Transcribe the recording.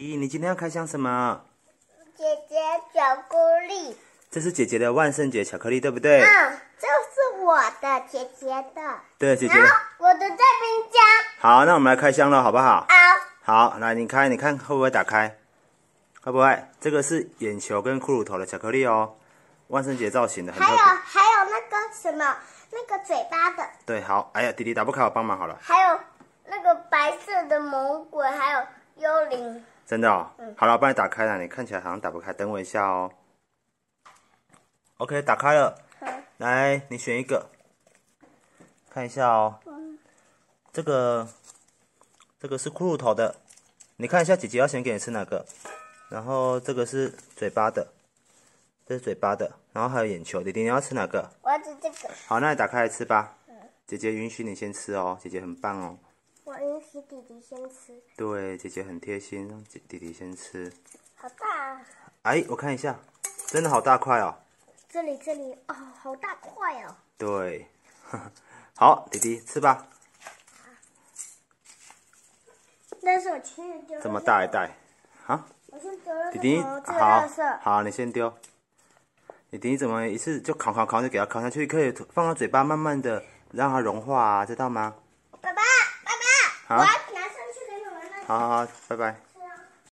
咦，你今天要开箱什么？姐姐巧克力。这是姐姐的万圣节巧克力，对不对？嗯，这是我的姐姐的。对，姐姐的。我的在冰箱。好，那我们来开箱了，好不好？好。好，来你开，你看会不会打开？会不会？这个是眼球跟骷髅头的巧克力哦，万圣节造型的，很。还有还有那个什么，那个嘴巴的。对，好。哎呀，弟弟打不开，我帮忙好了。还有那个白色的魔鬼。真的哦。嗯。好了，我帮你打开了，你看起来好像打不开，等我一下哦。OK，打开了。来，你选一个，看一下哦。这个，这个是骷髅头的，你看一下姐姐要先给你吃哪个？然后这个是嘴巴的，这是嘴巴的，然后还有眼球。弟弟你要吃哪个？我要吃这个。好，那你打开来吃吧。姐姐允许你先吃哦，姐姐很棒哦。我允许弟弟先吃。对，姐姐很贴心，让弟弟先吃。好大啊！哎，我看一下，真的好大块哦。这里这里哦，好大块哦。对，好，弟弟吃吧。但是我亲丢。这么大一袋，啊？我先丢了。弟弟，好，好，你先丢。弟弟怎么一次就扛扛扛就给它扛下去？可以放到嘴巴，慢慢的让它融化，啊知道吗？爸爸，爸爸，我要拿上去给你们。好好好，拜拜。